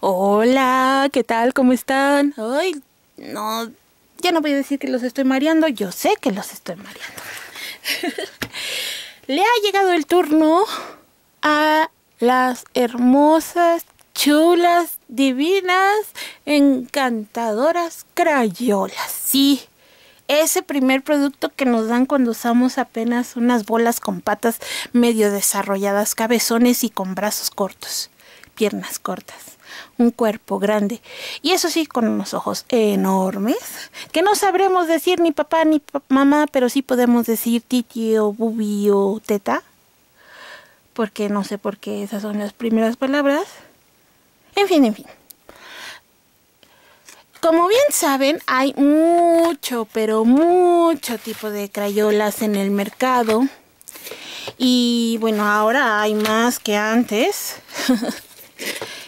Hola, ¿qué tal? ¿Cómo están? Ay, no, ya no voy a decir que los estoy mareando, yo sé que los estoy mareando. Le ha llegado el turno a las hermosas, chulas, divinas, encantadoras crayolas. Sí, ese primer producto que nos dan cuando usamos apenas unas bolas con patas medio desarrolladas, cabezones y con brazos cortos, piernas cortas, un cuerpo grande y eso sí con unos ojos enormes que no sabremos decir ni papá ni mamá, pero sí podemos decir titi o bubi o teta, porque no sé por qué esas son las primeras palabras. En fin, en fin. Como bien saben, hay mucho, pero mucho tipo de crayolas en el mercado. Y bueno, ahora hay más que antes.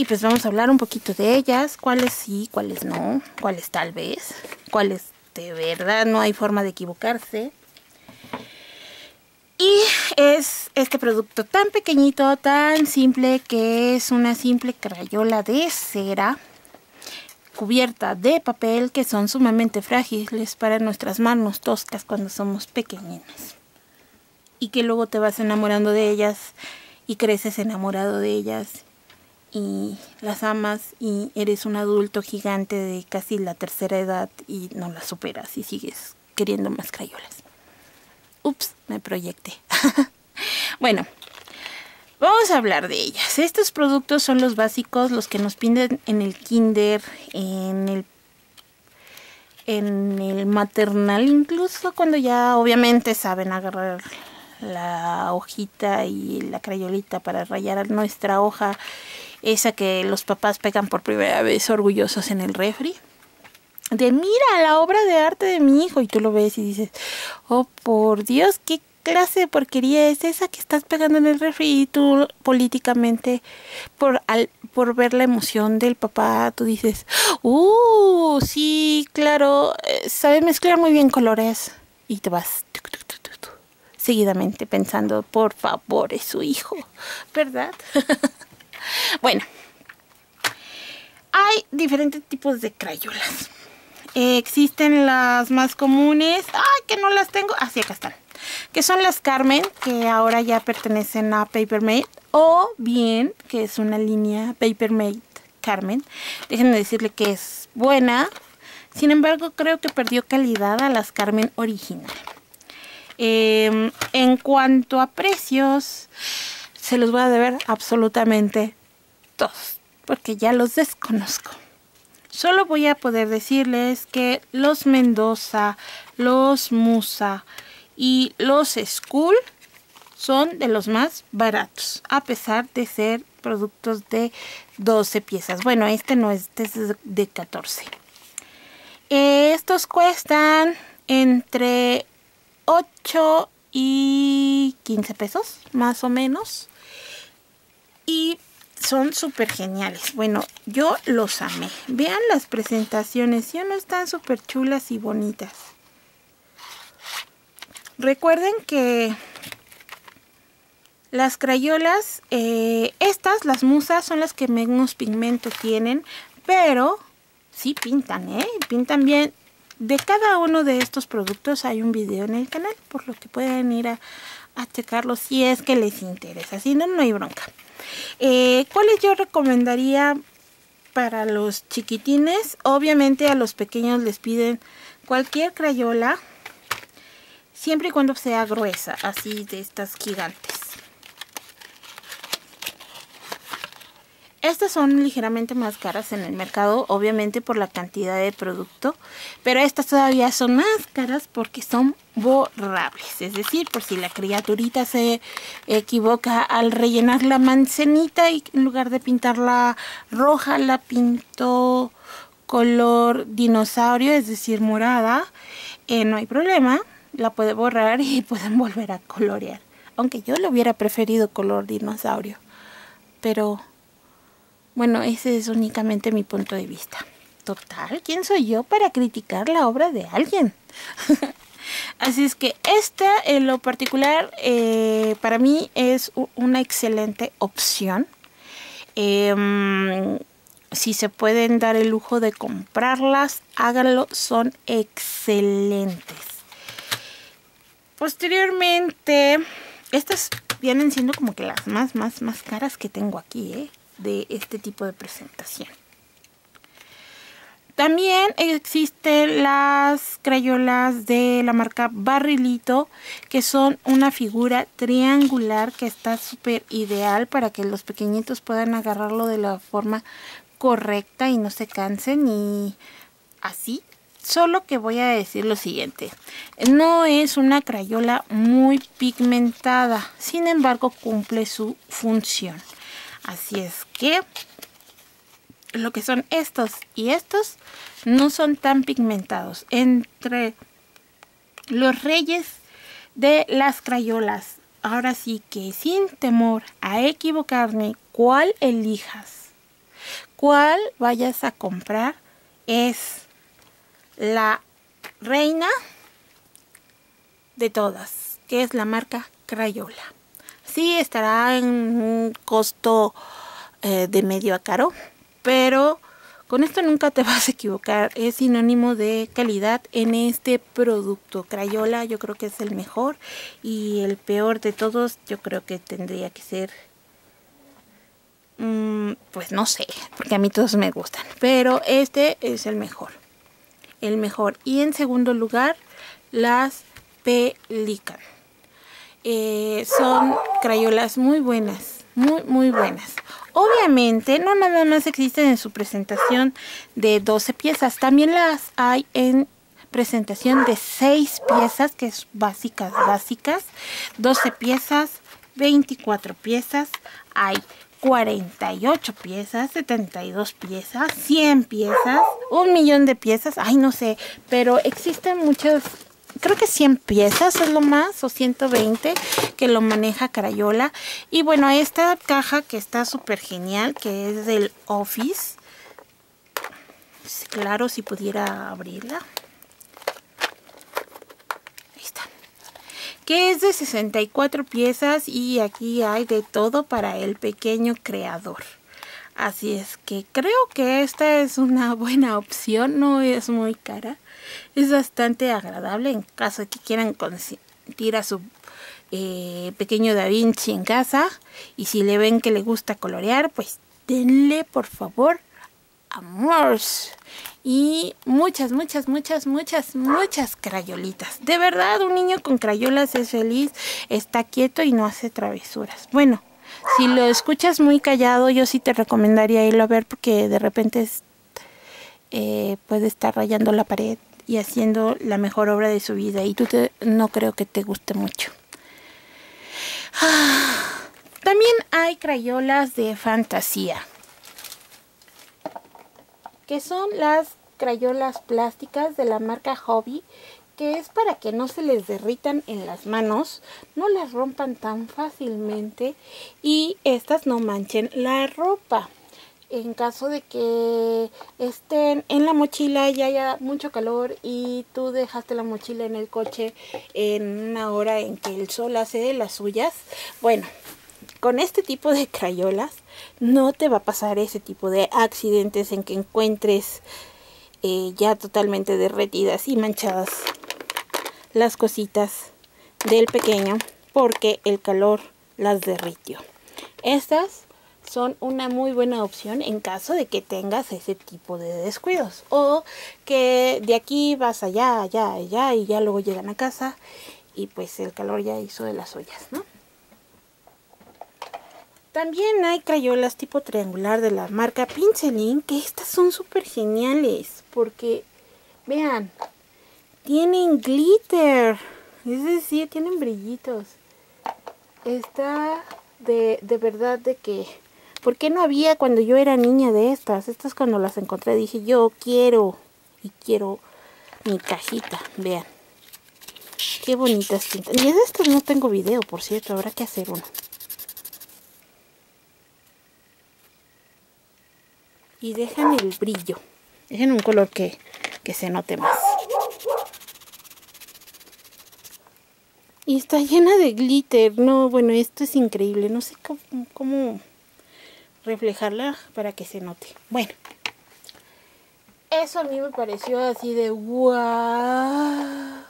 y pues vamos a hablar un poquito de ellas, cuáles sí, cuáles no, cuáles tal vez, cuáles de verdad no hay forma de equivocarse. Y es este producto tan pequeñito, tan simple, que es una simple crayola de cera cubierta de papel que son sumamente frágiles para nuestras manos toscas cuando somos pequeñinas. Y que luego te vas enamorando de ellas y creces enamorado de ellas y las amas y eres un adulto gigante de casi la tercera edad y no las superas y sigues queriendo más crayolas. Ups, me proyecté. bueno, Vamos a hablar de ellas. Estos productos son los básicos, los que nos piden en el kinder, en el en el maternal incluso cuando ya obviamente saben agarrar la hojita y la crayolita para rayar nuestra hoja esa que los papás pegan por primera vez orgullosos en el refri de mira la obra de arte de mi hijo y tú lo ves y dices oh por Dios qué clase de porquería es esa que estás pegando en el refri y tú políticamente por al, por ver la emoción del papá tú dices uh sí claro eh, sabe mezclar muy bien colores y te vas seguidamente pensando por favor es su hijo verdad bueno hay diferentes tipos de crayolas existen las más comunes ay que no las tengo así acá están que son las Carmen, que ahora ya pertenecen a Papermate, o bien que es una línea Papermate Carmen. Déjenme decirle que es buena, sin embargo creo que perdió calidad a las Carmen original. Em, en cuanto a precios, se los voy a deber absolutamente porque ya los desconozco. Solo voy a poder decirles que los Mendoza, los Musa, y los School son de los más baratos, a pesar de ser productos de 12 piezas. Bueno, este no es, este es de 14. Estos cuestan entre 8 y 15 pesos, más o menos. Y son súper geniales. Bueno, yo los amé. Vean las presentaciones, ya no están súper chulas y bonitas. Recuerden que las crayolas, eh, estas, las musas, son las que menos pigmento tienen, pero sí pintan, ¿eh? Pintan bien. De cada uno de estos productos hay un video en el canal, por lo que pueden ir a, checarlo si es que les interesa. Si no, no hay bronca. Eh, ¿Cuáles yo recomendaría para los chiquitines? Obviamente a los pequeños les piden cualquier crayola siempre y cuando sea gruesa, así de estas gigantes. Estas son ligeramente más caras en el mercado, obviamente por la cantidad de producto, pero estas todavía son más caras porque son borrables. Es decir, por si la criaturita se equivoca al rellenar la manzanita y en lugar de pintarla roja la pintó color dinosaurio, es decir, morada, eh, no hay problema la puede borrar y pueden volver a colorear. Aunque yo lo hubiera preferido color dinosaurio. Pero bueno, ese es únicamente mi punto de vista. Total, ¿quién soy yo para criticar la obra de alguien? Así es que esta en lo particular eh, para mí es una excelente opción. Em, si se pueden dar el lujo de comprarlas, háganlo, son excelentes. Posteriormente, estas vienen siendo como que las más, más, más caras que tengo aquí, ¿eh? De este tipo de presentación. También existen las crayolas de la marca Barrilito, que son una figura triangular que está súper ideal para que los pequeñitos puedan agarrarlo de la forma correcta y no se cansen y así. Solo que voy a decir lo siguiente, no es una crayola muy pigmentada, sin embargo cumple su función. Así es que lo que son estos y estos no son tan pigmentados. Entre los reyes de las crayolas, ahora sí que sin temor a equivocarme, cuál elijas, cuál vayas a comprar, es la reina de todas, que es la marca Crayola. Sí, estará en un costo eh, de medio a caro, pero con esto nunca te vas a equivocar, es sinónimo de calidad en este producto. Crayola yo creo que es el mejor y el peor de todos yo creo que tendría que ser, mm, pues no sé, porque a mí todos me gustan, pero este es el mejor, el mejor. Y en segundo lugar, las Pelican. Eh, son crayolas muy buenas, muy muy buenas. Obviamente, no nada más existen en su presentación de 12 piezas, también las hay en presentación de 6 piezas, que es básicas, básicas, 12 piezas, 24 piezas, hay 48 piezas, 72 piezas, 100 piezas, un millón de piezas, ay no sé, pero existen muchas creo que 100 piezas es lo más, o 120 que lo maneja Crayola. Y bueno, esta caja que está súper genial, que es del Office. Claro, si pudiera abrirla. Está. Que es de 64 piezas y aquí hay de todo para el pequeño creador. Así es que creo que esta es una buena opción, no es muy cara. Es bastante agradable en caso de que quieran consentir a su eh, pequeño Da Vinci en casa. Y si le ven que le gusta colorear, pues denle por favor amores. Y muchas, muchas, muchas, muchas, muchas crayolitas. De verdad, un niño con crayolas es feliz, está quieto y no hace travesuras. Bueno, si lo escuchas muy callado, yo sí te recomendaría irlo a ver porque de repente eh, puede estar rayando la pared y haciendo la mejor obra de su vida y tú no creo que te guste mucho. también hay crayolas de fantasía, que son las crayolas plásticas de la marca Hobby, que es para que no se les derritan en las manos, no las rompan tan fácilmente y estas no manchen la ropa en caso de que estén en la mochila y haya mucho calor y tú dejaste la mochila en el coche en una hora en que el sol hace las suyas, bueno, con este tipo de crayolas no te va a pasar ese tipo de accidentes en que encuentres eh, ya totalmente derretidas y manchadas las cositas del pequeño porque el calor las derritió. Estas son una muy buena opción en caso de que tengas ese tipo de descuidos o que de aquí vas allá, allá, allá y ya luego llegan a casa y pues el calor ya hizo de las ollas, ¿no? También hay crayolas tipo triangular de la marca Pincelín que estas son súper geniales porque vean, tienen glitter, es decir, tienen brillitos. Está de, de verdad de que ¿Por qué no había cuando yo era niña de estas? Estas cuando las encontré dije, yo quiero y quiero mi cajita. Vean. Qué bonitas tintas. Y de estas no tengo video, por cierto. Habrá que hacer uno. Y dejan el brillo. Dejen un color que, que se note más. Y está llena de glitter. No, bueno, esto es increíble. No sé cómo reflejarla para que se note. Bueno, eso a mí me pareció así de wow.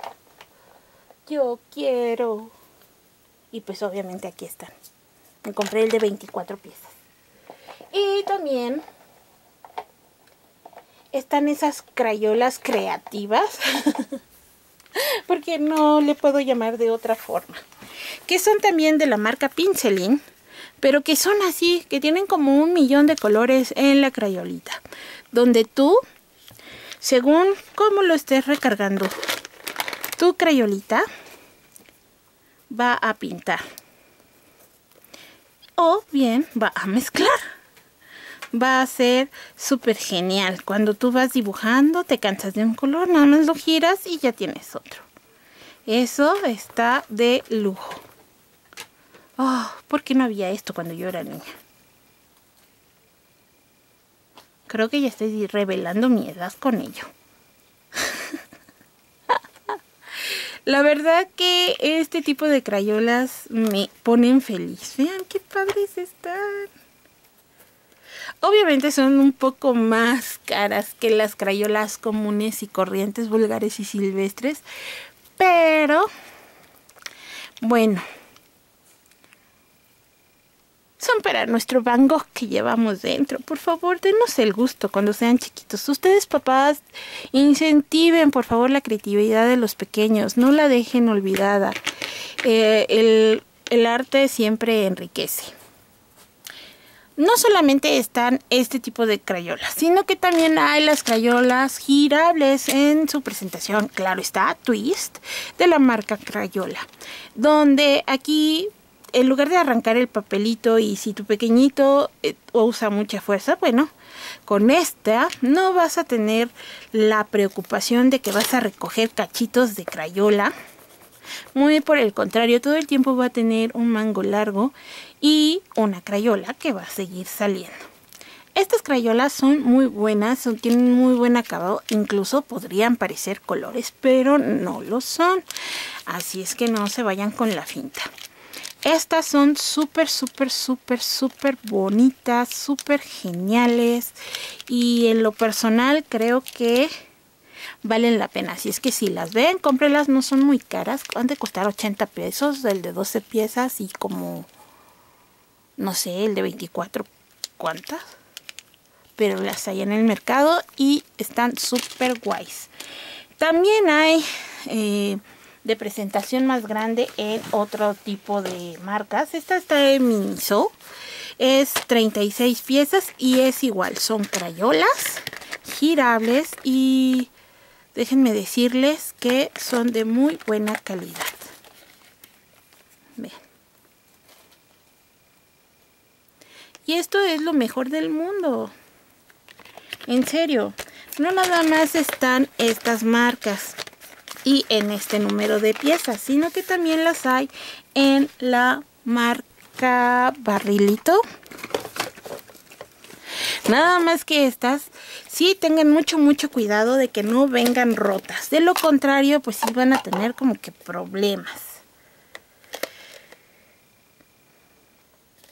Yo quiero. Y pues obviamente aquí están. Me compré el de 24 piezas. Y también están esas crayolas creativas. Porque no le puedo llamar de otra forma. Que son también de la marca Pincelin. Pero que son así, que tienen como un millón de colores en la crayolita. Donde tú, según cómo lo estés recargando, tu crayolita va a pintar. O bien va a mezclar va a ser súper genial. Cuando tú vas dibujando, te cansas de un color, nada más lo giras y ya tienes otro. Eso está de lujo. Oh, ¿por qué no había esto cuando yo era niña? Creo que ya estoy revelando mi edad con ello. La verdad que este tipo de crayolas me ponen feliz. Vean qué padres están. Obviamente son un poco más caras que las crayolas comunes y corrientes, vulgares y silvestres. Pero, bueno, son para nuestro Van que llevamos dentro. Por favor, denos el gusto cuando sean chiquitos. Ustedes, papás, incentiven, por favor, la creatividad de los pequeños. No la dejen olvidada. Eh, el, el arte siempre enriquece no solamente están este tipo de crayolas, sino que también hay las crayolas girables en su presentación, claro está, Twist, de la marca Crayola, donde aquí en lugar de arrancar el papelito y si tu pequeñito eh, usa mucha fuerza, bueno, con esta no vas a tener la preocupación de que vas a recoger cachitos de crayola. Muy por el contrario, todo el tiempo va a tener un mango largo y una crayola que va a seguir saliendo. Estas crayolas son muy buenas, tienen muy buen acabado, incluso podrían parecer colores, pero no lo son. Así es que no se vayan con la finta. Estas son súper, súper, súper, súper bonitas, súper geniales. Y en lo personal creo que valen la pena. Así es que si las ven, cómprelas, no son muy caras. Han de costar 80 pesos, el de 12 piezas y como no sé, el de 24, ¿cuántas? Pero las hay en el mercado y están súper guays. También hay eh, de presentación más grande en otro tipo de marcas. Esta está en Miniso. Es 36 piezas y es igual. Son crayolas girables y déjenme decirles que son de muy buena calidad. Y esto es lo mejor del mundo. En serio, no nada más están estas marcas y en este número de piezas, sino que también las hay en la marca Barrilito. Nada más que estas, sí tengan mucho, mucho cuidado de que no vengan rotas. De lo contrario, pues sí van a tener como que problemas.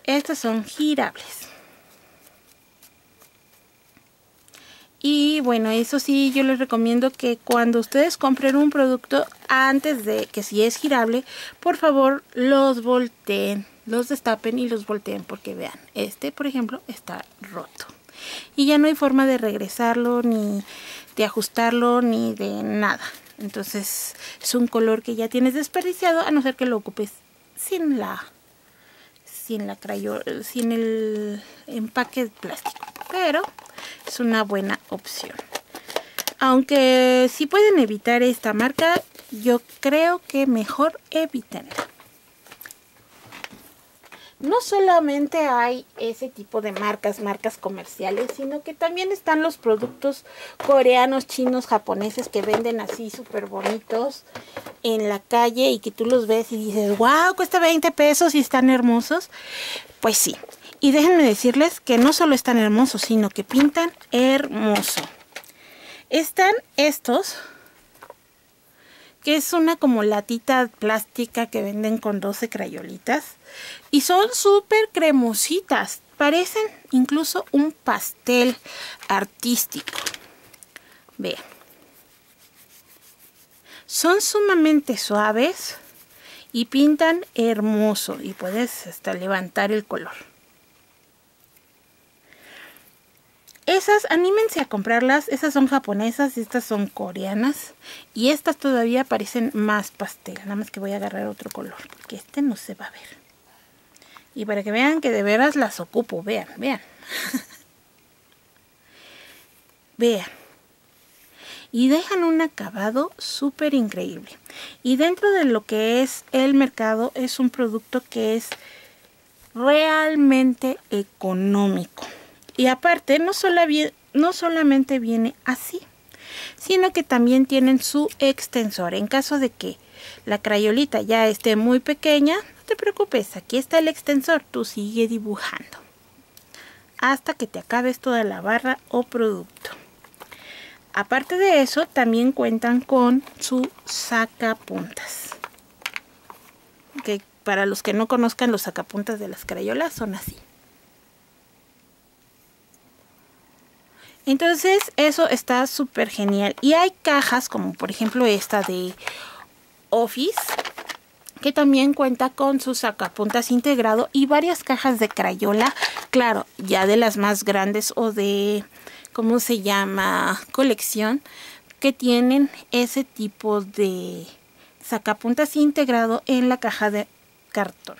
Estos son girables. Y bueno, eso sí, yo les recomiendo que cuando ustedes compren un producto, antes de que si es girable, por favor los volteen, los destapen y los volteen. Porque vean, este por ejemplo está roto. Y ya no hay forma de regresarlo, ni de ajustarlo, ni de nada. Entonces es un color que ya tienes desperdiciado, a no ser que lo ocupes sin la sin la crayola, sin el empaque plástico, pero es una buena opción. Aunque si pueden evitar esta marca, yo creo que mejor evítenla no solamente hay ese tipo de marcas, marcas comerciales, sino que también están los productos coreanos, chinos, japoneses que venden así súper bonitos en la calle y que tú los ves y dices, wow, cuesta 20 pesos y están hermosos. Pues sí. Y déjenme decirles que no solo están hermosos, sino que pintan hermoso. Están estos que es una como latita plástica que venden con 12 crayolitas y son súper cremositas. parecen incluso un pastel artístico. Vean. Son sumamente suaves y pintan hermoso y puedes hasta levantar el color. Esas, anímense a comprarlas. Esas son japonesas, estas son coreanas. Y estas todavía parecen más pastel. Nada más que voy a agarrar otro color, porque este no se va a ver. Y para que vean que de veras las ocupo, vean, vean. vean. Y dejan un acabado súper increíble. Y dentro de lo que es el mercado, es un producto que es realmente económico. Y aparte, no, solamente viene así, sino que también tienen su extensor. En caso de que la crayolita ya esté muy pequeña, no te preocupes, aquí está el extensor, tú sigue dibujando. Hasta que te acabes toda la barra o producto. Aparte de eso, también cuentan con su sacapuntas. Que para los que no conozcan los sacapuntas de las crayolas son así. Entonces eso está súper genial. Y hay cajas como por ejemplo esta de Office que también cuenta con su sacapuntas integrado y varias cajas de crayola, claro, ya de las más grandes o de, ¿cómo se llama? Colección, que tienen ese tipo de sacapuntas integrado en la caja de cartón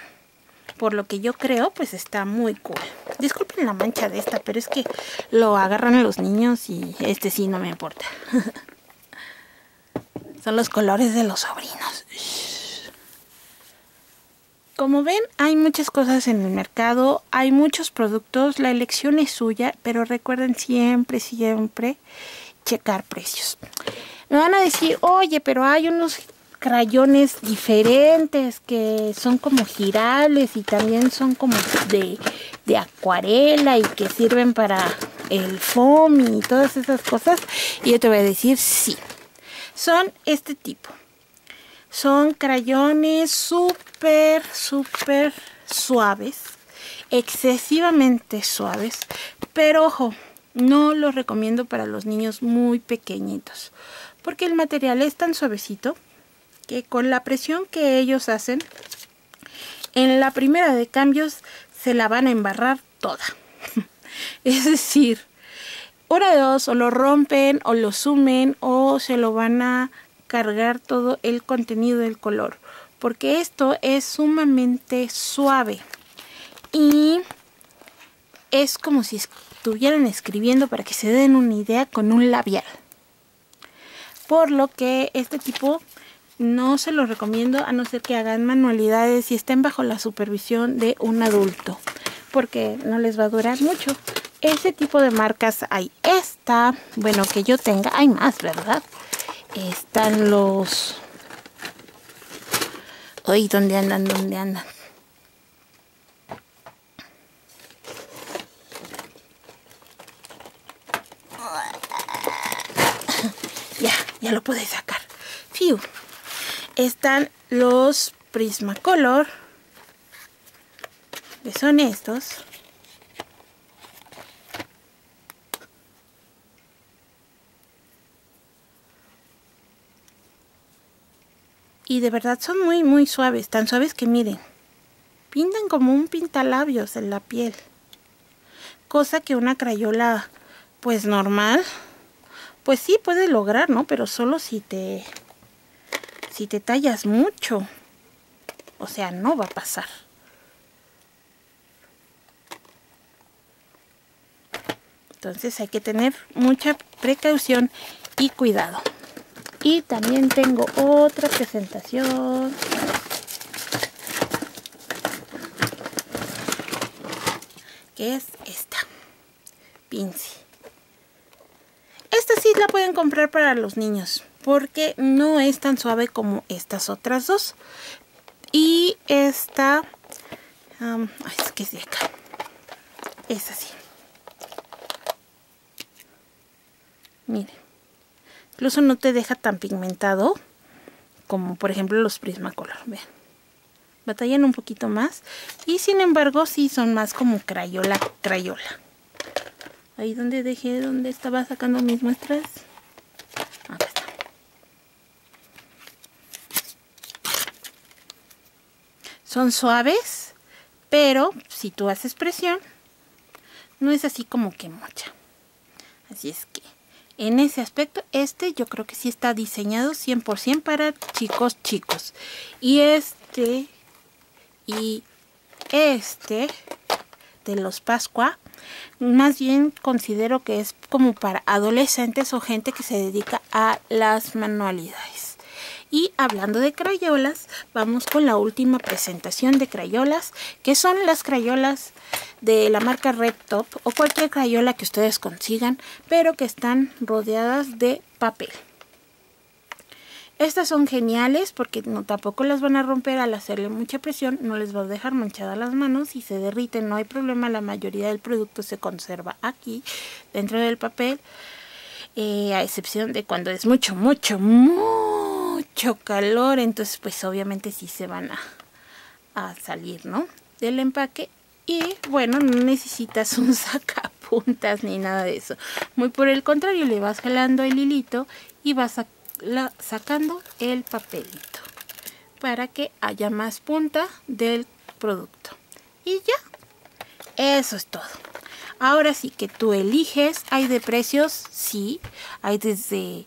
por lo que yo creo, pues está muy cool. Disculpen la mancha de esta, pero es que lo agarran los niños y este sí no me importa. Son los colores de los sobrinos. Como ven, hay muchas cosas en el mercado, hay muchos productos, la elección es suya, pero recuerden siempre, siempre checar precios. Me van a decir, oye, pero hay unos crayones diferentes que son como girables y también son como de, de acuarela y que sirven para el foam y todas esas cosas. Y yo te voy a decir sí. Son este tipo. Son crayones súper, súper suaves. Excesivamente suaves. Pero ojo, no los recomiendo para los niños muy pequeñitos. Porque el material es tan suavecito que con la presión que ellos hacen, en la primera de cambios se la van a embarrar toda. es decir, una de dos, o lo rompen, o lo sumen, o se lo van a cargar todo el contenido del color. Porque esto es sumamente suave. Y es como si estuvieran escribiendo para que se den una idea con un labial. Por lo que este tipo no se los recomiendo a no ser que hagan manualidades y estén bajo la supervisión de un adulto porque no les va a durar mucho ese tipo de marcas hay esta bueno que yo tenga hay más verdad están los Uy, ¿dónde andan? ¿Dónde andan? Ya, ya lo pude sacar. Fiu están los Prismacolor, que son estos. Y de verdad son muy muy suaves, tan suaves que miren, pintan como un pintalabios en la piel. Cosa que una crayola pues normal, pues sí puede lograr, ¿no? Pero solo si te si te tallas mucho. O sea, no va a pasar. Entonces hay que tener mucha precaución y cuidado. Y también tengo otra presentación. Que es esta. Pinci. Esta sí la pueden comprar para los niños porque no es tan suave como estas otras dos. Y esta, es que es de acá, es así. Miren, incluso no te deja tan pigmentado como por ejemplo los Prismacolor, vean. batallan un poquito más y sin embargo sí son más como crayola, crayola. Ahí donde dejé, donde estaba sacando mis muestras. Acá está. Son suaves, pero si tú haces presión, no es así como que mucha. Así es que en ese aspecto, este yo creo que sí está diseñado 100% para chicos chicos. Y este y este de los Pascua, más bien considero que es como para adolescentes o gente que se dedica a las manualidades. Y hablando de crayolas, vamos con la última presentación de crayolas, que son las crayolas de la marca Red Top o cualquier crayola que ustedes consigan, pero que están rodeadas de papel. Estas son geniales porque no, tampoco las van a romper al hacerle mucha presión, no les va a dejar manchadas las manos y se derriten, no hay problema, la mayoría del producto se conserva aquí dentro del papel, eh, a excepción de cuando es mucho, mucho, mucho calor, entonces pues obviamente sí se van a, a salir, ¿no? Del empaque y bueno, no necesitas un sacapuntas ni nada de eso. Muy por el contrario, le vas jalando el hilito y vas sacando el papelito para que haya más punta del producto. Y ya, eso es todo. Ahora sí que tú eliges, hay de precios, sí, hay desde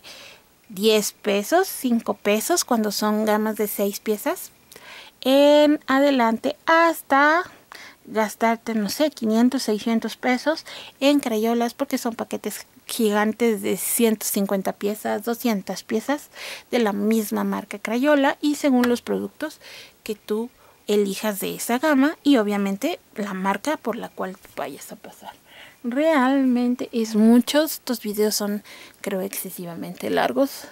10 pesos, 5 pesos cuando son gamas de 6 piezas. En adelante hasta gastarte, no sé, 500, 600 pesos en crayolas porque son paquetes gigantes de 150 piezas, 200 piezas de la misma marca Crayola y según los productos que tú elijas de esa gama y obviamente la marca por la cual vayas a pasar. Realmente es muchos, estos videos son creo excesivamente largos.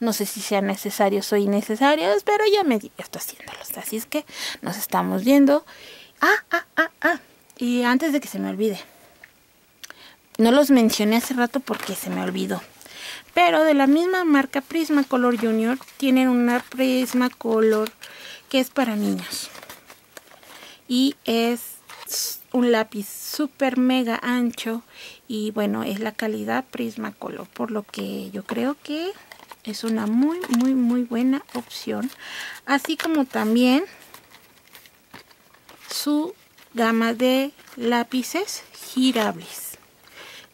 No sé si sean necesarios o innecesarios, pero ya me divierto haciéndolos. Así es que nos estamos viendo Ah, ah, ah, ah. Y antes de que se me olvide. No los mencioné hace rato porque se me olvidó. Pero de la misma marca Prismacolor Junior tienen una Prismacolor que es para niños. Y es un lápiz súper mega ancho y bueno, es la calidad Prismacolor, por lo que yo creo que es una muy muy muy buena opción. Así como también su gama de lápices girables,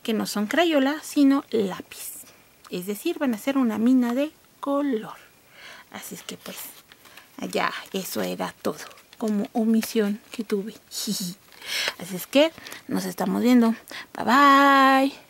que no son crayola, sino lápiz. Es decir, van a ser una mina de color. Así es que pues, allá, eso era todo, como omisión que tuve. Así es que nos estamos viendo. Bye bye.